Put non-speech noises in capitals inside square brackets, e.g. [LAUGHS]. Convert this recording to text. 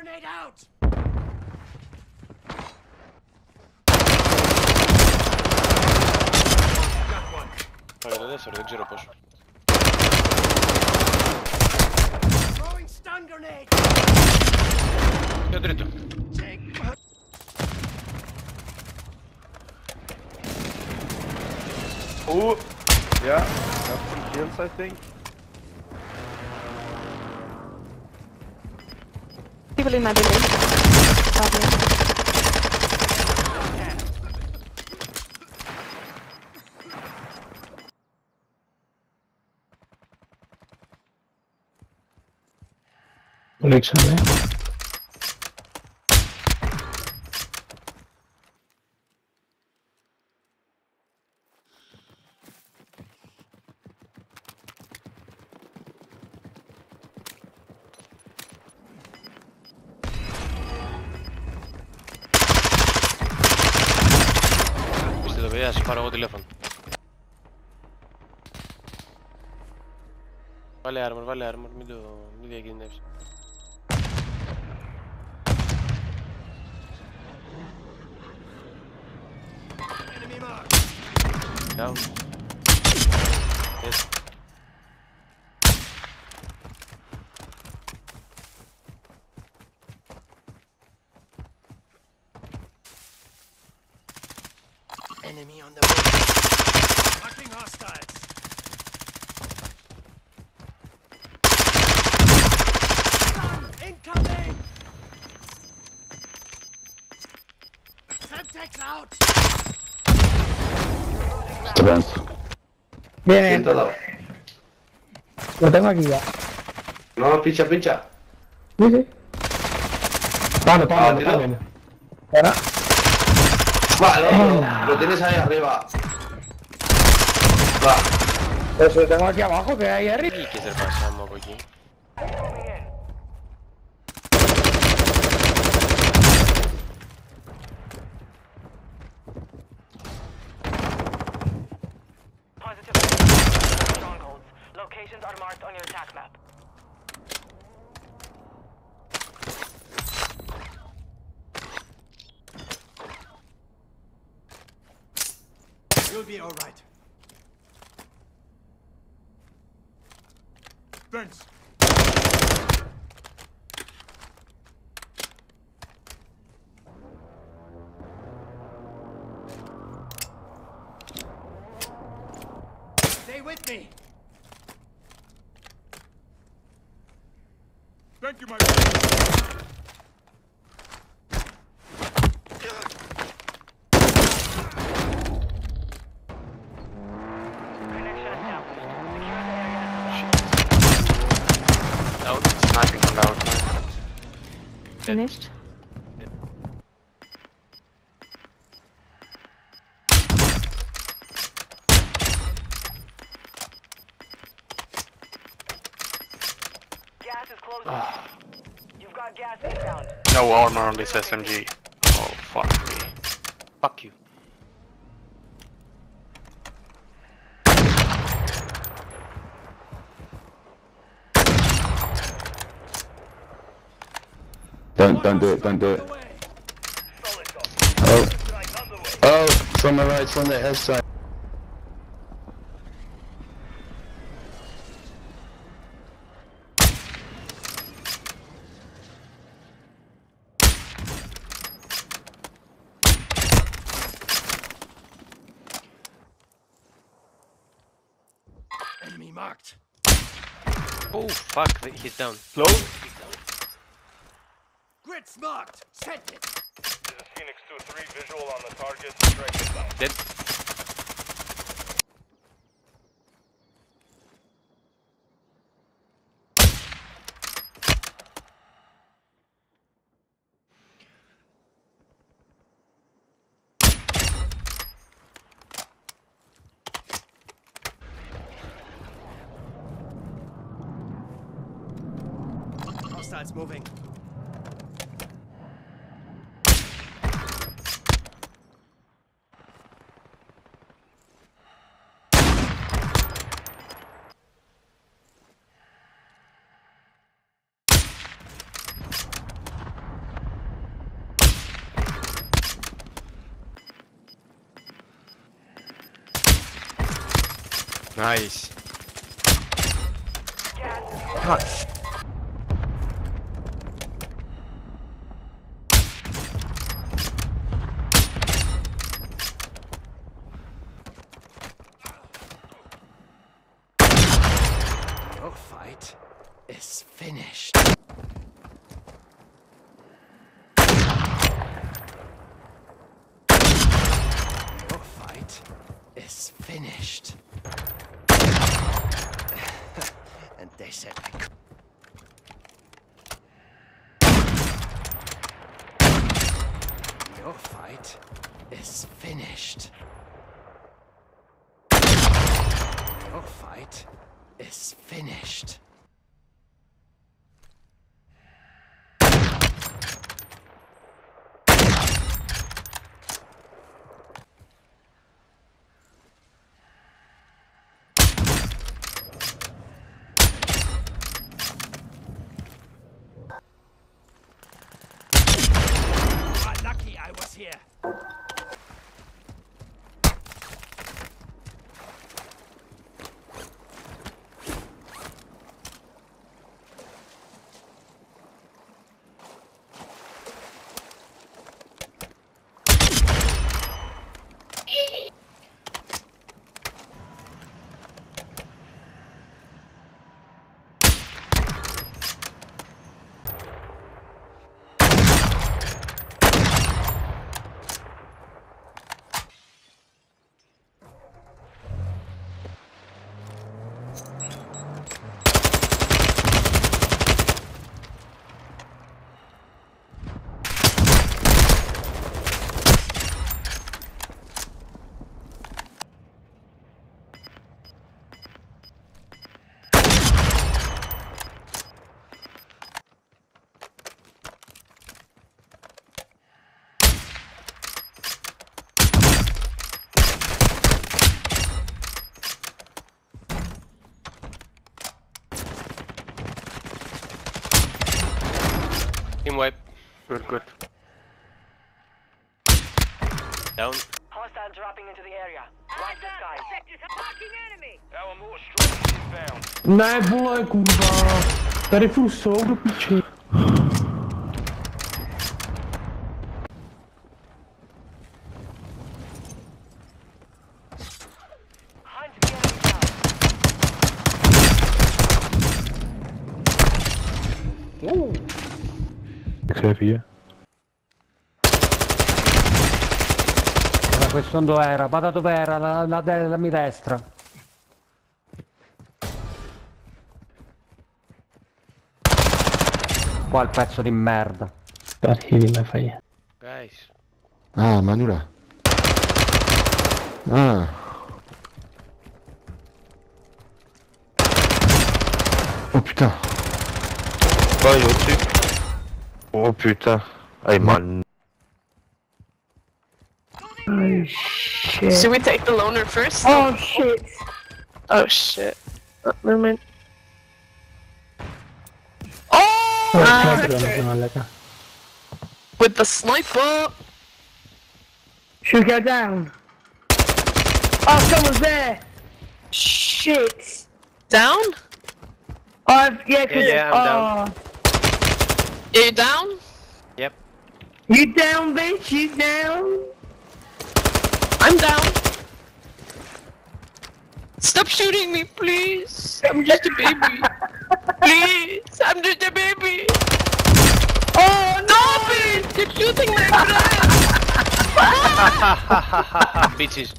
grenade out! Ωραία, το δεύτερο, δεν ξέρω πόσο. Throwing stun grenade! Και το τρίτο. Take Oh! Yeah, got some kills I think. actually my building. Connection, eh? Είστε το παιδιά, σας πάρω εγώ τηλέφωνο. Βάλε armor, βάλε armor, μην το μην διακινδυνεύεις. enemy mark! Down. Yes. Enemy on the way. Marking hostiles. Stun incoming! Semtex out! Viene, Siento dado. lo tengo aquí ya. No, pincha, pincha. Sí, sí. Vamos, Ah, vamos, tirado. vamos. Ahora, Vale, lo, lo tienes ahí arriba. Va. Eso lo tengo aquí abajo, que hay arriba. Qué te pasa, moco? You'll be alright. Burns. Stay with me. Thank you, my friend. Sniping from down. Finished. Gas is closing. Ah. You've got gas inbound. No armor on this SMG. Oh, fuck me. Fuck you. Don't don't do it, don't do it. Away. Oh. Oh, from the right, from the left side. Enemy marked. Oh, fuck, he's down. Close. Turret's marked! Sent it! Phoenix 2-3, visual on the target. Strike Dead. Hostiles moving. Nice. Your fight is finished. Your fight is finished. And they said I could. Your fight is finished. Your fight is finished. Here. Team wipe. Good, good. Down. Hostile dropping into the area. Watch the sky. Our mortar strike is inbound. Ne vole, kurva. Tady furt jsou do piči. Allora, questo dove era? Vada dove era? La, la, de- la mia destra. Qua il pezzo di merda. Guys. Ah, Manura. Ah. Oh putain. Oh, il est au-dessus. Oh putain. Ah, il m'a... Should we take the loner first? Oh shit. Oh shit. Uh, movement. Oh! Ah, With the sniper! Should go down. Oh, someone's there. Shit. Down? Oh, yeah, cause, Yeah, yeah, I'm oh, Are you down? Yep. You down, bitch? You down? I'm down. Stop shooting me, please. I'm just a baby. [LAUGHS] please, I'm just a baby. Oh no, please! You're shooting my friend. Bitches.